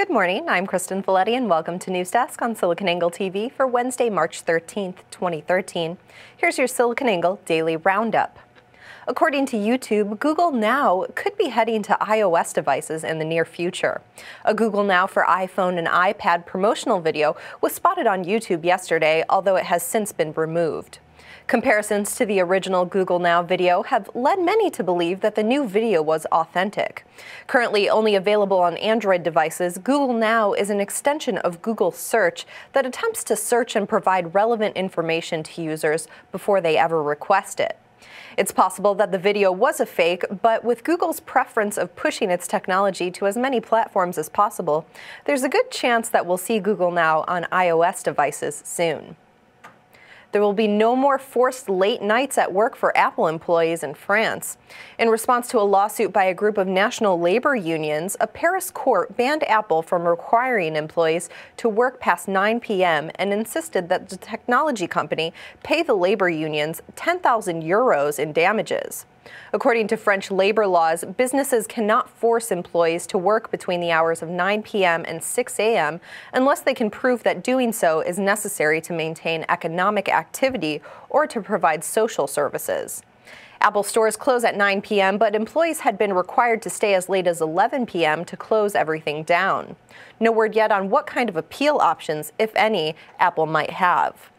Good morning. I'm Kristin Feledy and welcome to News Desk on SiliconANGLE TV for Wednesday, March 13th, 2013. Here's your SiliconANGLE Daily Roundup. According to YouTube, Google Now could be heading to iOS devices in the near future. A Google Now for iPhone and iPad promotional video was spotted on YouTube yesterday, although it has since been removed. Comparisons to the original Google Now video have led many to believe that the new video was authentic. Currently only available on Android devices, Google Now is an extension of Google Search that attempts to search and provide relevant information to users before they ever request it. It's possible that the video was a fake, but with Google's preference of pushing its technology to as many platforms as possible, there's a good chance that we'll see Google Now on iOS devices soon. There will be no more forced late nights at work for Apple employees in France. In response to a lawsuit by a group of national labor unions, a Paris court banned Apple from requiring employees to work past 9 p.m. and insisted that the technology company pay the labor unions 10,000 euros in damages. According to French labor laws, businesses cannot force employees to work between the hours of 9 p.m. and 6 a.m. unless they can prove that doing so is necessary to maintain economic activity or to provide social services. Apple stores close at 9 p.m., but employees had been required to stay as late as 11 p.m. to close everything down. No word yet on what kind of appeal options, if any, Apple might have.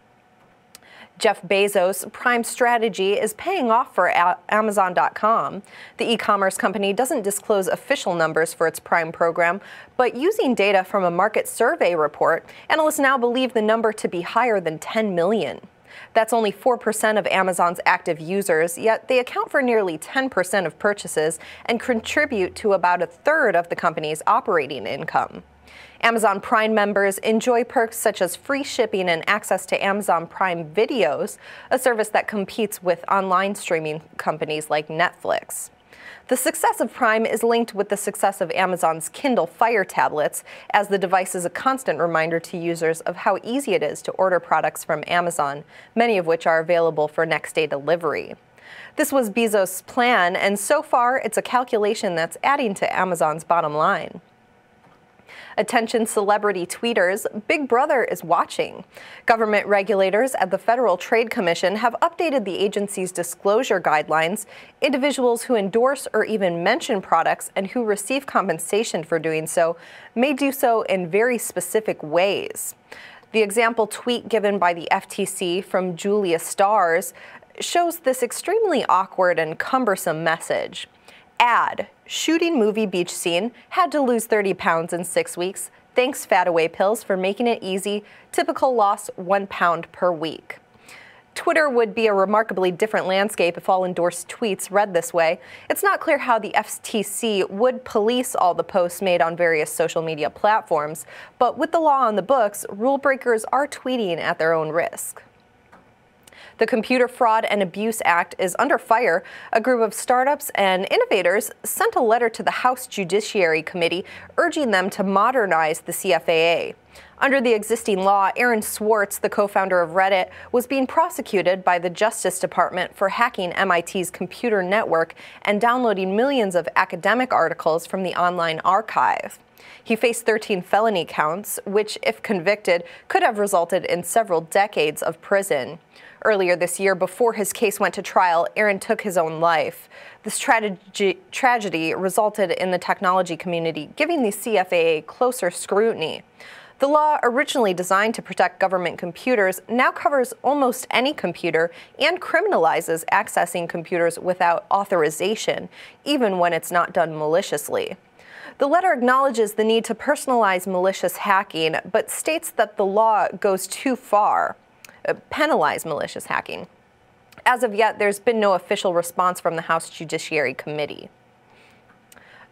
Jeff Bezos' Prime strategy is paying off for Amazon.com. The e commerce company doesn't disclose official numbers for its Prime program, but using data from a market survey report, analysts now believe the number to be higher than 10 million. That's only 4% of Amazon's active users, yet they account for nearly 10% of purchases and contribute to about a third of the company's operating income. Amazon Prime members enjoy perks such as free shipping and access to Amazon Prime Videos, a service that competes with online streaming companies like Netflix. The success of Prime is linked with the success of Amazon's Kindle Fire tablets, as the device is a constant reminder to users of how easy it is to order products from Amazon, many of which are available for next day delivery. This was Bezos' plan, and so far it's a calculation that's adding to Amazon's bottom line. Attention celebrity tweeters, Big Brother is watching. Government regulators at the Federal Trade Commission have updated the agency's disclosure guidelines. Individuals who endorse or even mention products and who receive compensation for doing so may do so in very specific ways. The example tweet given by the FTC from Julia Stars shows this extremely awkward and cumbersome message. Ad shooting movie beach scene, had to lose 30 pounds in six weeks. Thanks Fat Away Pills for making it easy. Typical loss one pound per week. Twitter would be a remarkably different landscape if all endorsed tweets read this way. It's not clear how the FTC would police all the posts made on various social media platforms, but with the law on the books, rule breakers are tweeting at their own risk. The Computer Fraud and Abuse Act is under fire. A group of startups and innovators sent a letter to the House Judiciary Committee urging them to modernize the CFAA. Under the existing law, Aaron Swartz, the co founder of Reddit, was being prosecuted by the Justice Department for hacking MIT's computer network and downloading millions of academic articles from the online archive. He faced 13 felony counts, which, if convicted, could have resulted in several decades of prison. Earlier this year, before his case went to trial, Aaron took his own life. This tragedy, tragedy resulted in the technology community giving the CFAA closer scrutiny. The law, originally designed to protect government computers, now covers almost any computer and criminalizes accessing computers without authorization, even when it's not done maliciously. The letter acknowledges the need to personalize malicious hacking, but states that the law goes too far. Uh, penalize malicious hacking. As of yet, there's been no official response from the House Judiciary Committee.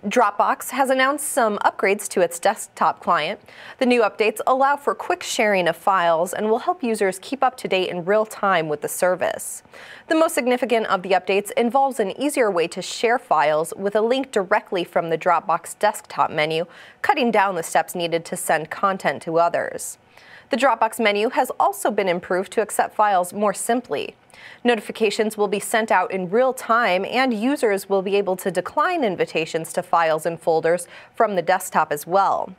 Dropbox has announced some upgrades to its desktop client. The new updates allow for quick sharing of files and will help users keep up to date in real time with the service. The most significant of the updates involves an easier way to share files with a link directly from the Dropbox desktop menu, cutting down the steps needed to send content to others. The Dropbox menu has also been improved to accept files more simply. Notifications will be sent out in real time, and users will be able to decline invitations to files and folders from the desktop as well.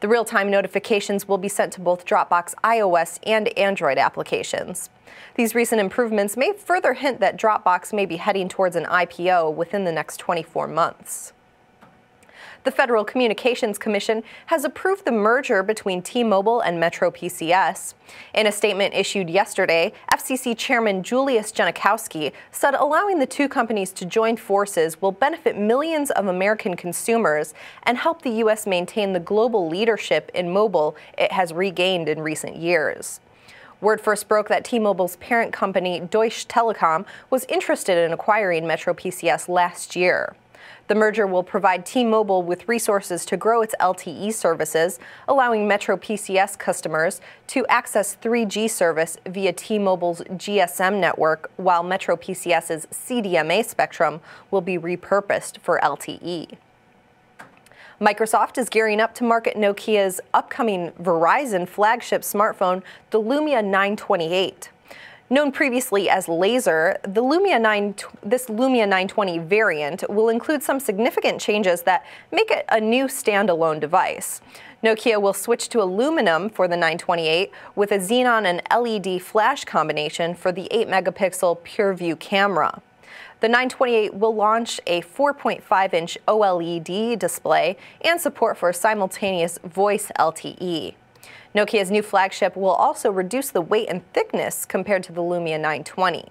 The real-time notifications will be sent to both Dropbox iOS and Android applications. These recent improvements may further hint that Dropbox may be heading towards an IPO within the next 24 months. The Federal Communications Commission has approved the merger between T-Mobile and Metro PCS. In a statement issued yesterday, FCC Chairman Julius Genachowski said allowing the two companies to join forces will benefit millions of American consumers and help the U.S. maintain the global leadership in mobile it has regained in recent years. Word first broke that T-Mobile's parent company, Deutsche Telekom, was interested in acquiring Metro PCS last year. The merger will provide T-Mobile with resources to grow its LTE services, allowing Metro PCS customers to access 3G service via T-Mobile's GSM network, while Metro PCS's CDMA spectrum will be repurposed for LTE. Microsoft is gearing up to market Nokia's upcoming Verizon flagship smartphone, the Lumia 928. Known previously as Laser, the Lumia 9, this Lumia 920 variant will include some significant changes that make it a new standalone device. Nokia will switch to aluminum for the 928 with a xenon and LED flash combination for the 8 megapixel PureView camera. The 928 will launch a 4.5 inch OLED display and support for simultaneous voice LTE. Nokia's new flagship will also reduce the weight and thickness compared to the Lumia 920.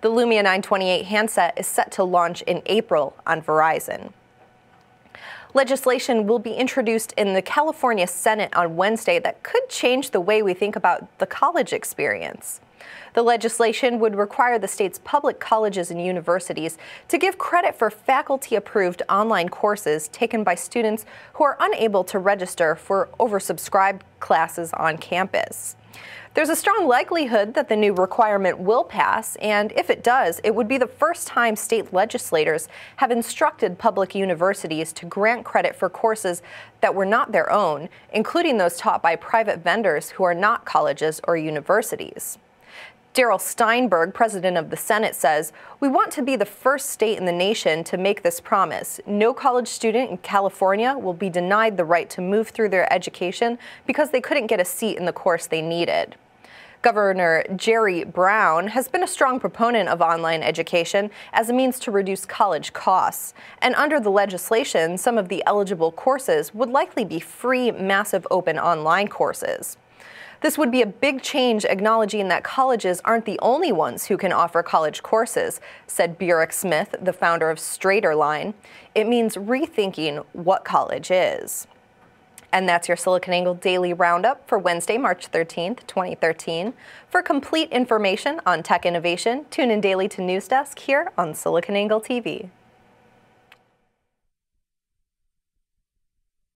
The Lumia 928 handset is set to launch in April on Verizon. Legislation will be introduced in the California Senate on Wednesday that could change the way we think about the college experience. The legislation would require the state's public colleges and universities to give credit for faculty approved online courses taken by students who are unable to register for oversubscribed classes on campus. There's a strong likelihood that the new requirement will pass, and if it does, it would be the first time state legislators have instructed public universities to grant credit for courses that were not their own, including those taught by private vendors who are not colleges or universities. Darrell Steinberg, president of the Senate, says, We want to be the first state in the nation to make this promise. No college student in California will be denied the right to move through their education because they couldn't get a seat in the course they needed. Governor Jerry Brown has been a strong proponent of online education as a means to reduce college costs. And under the legislation, some of the eligible courses would likely be free, massive open online courses. This would be a big change acknowledging that colleges aren't the only ones who can offer college courses, said Burck Smith, the founder of Straighterline. It means rethinking what college is. And that's your SiliconANGLE Daily Roundup for Wednesday, March 13th, 2013. For complete information on tech innovation, tune in daily to News Desk here on SiliconANGLE TV.